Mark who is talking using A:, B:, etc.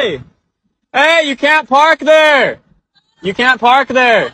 A: Hey! Hey, you can't park there! You can't park there!